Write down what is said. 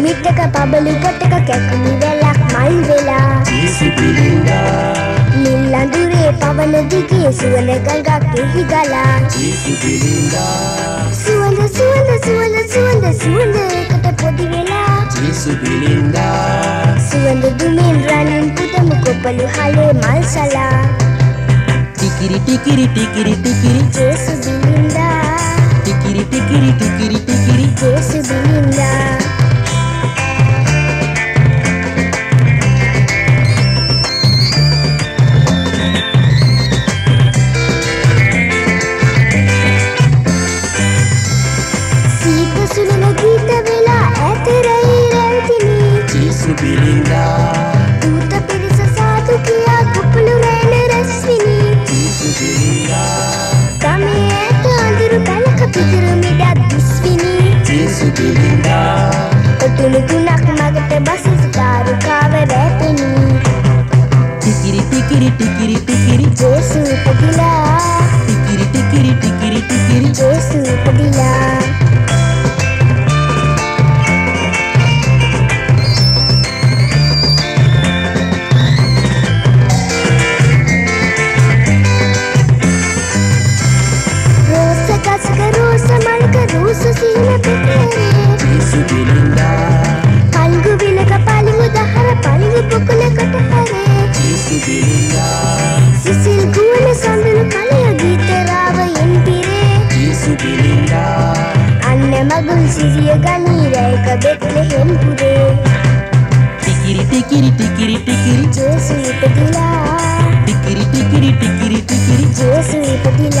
බබලු පොටක කැකුළු වැලක් මල් වෙලා. ජේසු පිළිඳා නිල් අඳුරේ පවන දිගේ සුවඳ ගඟක් එහි ගලා. ජේසු පිළිඳා සුවඳ සුවඳ සුවඳ සුවඳ සුවඳ එකට පොඩි වෙලා. ජේසු පිළිඳා සුවඳ දුමින් රනින් පුදමු කොපලු හලේ මල් සලා. ටිකිරි ටිකිරි ටිකිරි ටිකිරි. ජේසු බිලින්දා ටිකිරි ටිකිරි ටිකිරි ටිකිරි. ජේසු Tulu tunak magte ba ಸಿಗಲಿಲ್ಲ ಅನ್ನ ಮಗಳು ಸಿರಿಯಗ ನೀರೈಕ ಬೆತ್ತಲೆ ಹೆಂಪುದೆ ಟಿಕಿರಿ ಟಿಕಿರಿ ಟಿಕಿರಿ ಟಿಕಿರಿ ಜೋಸು ಇಪದಿಲ ಟಿಕಿರಿ ಟಿಕಿರಿ ಟಿಕಿರಿ ಟಿಕಿರಿ ಜೋಸು ಇಪದಿಲ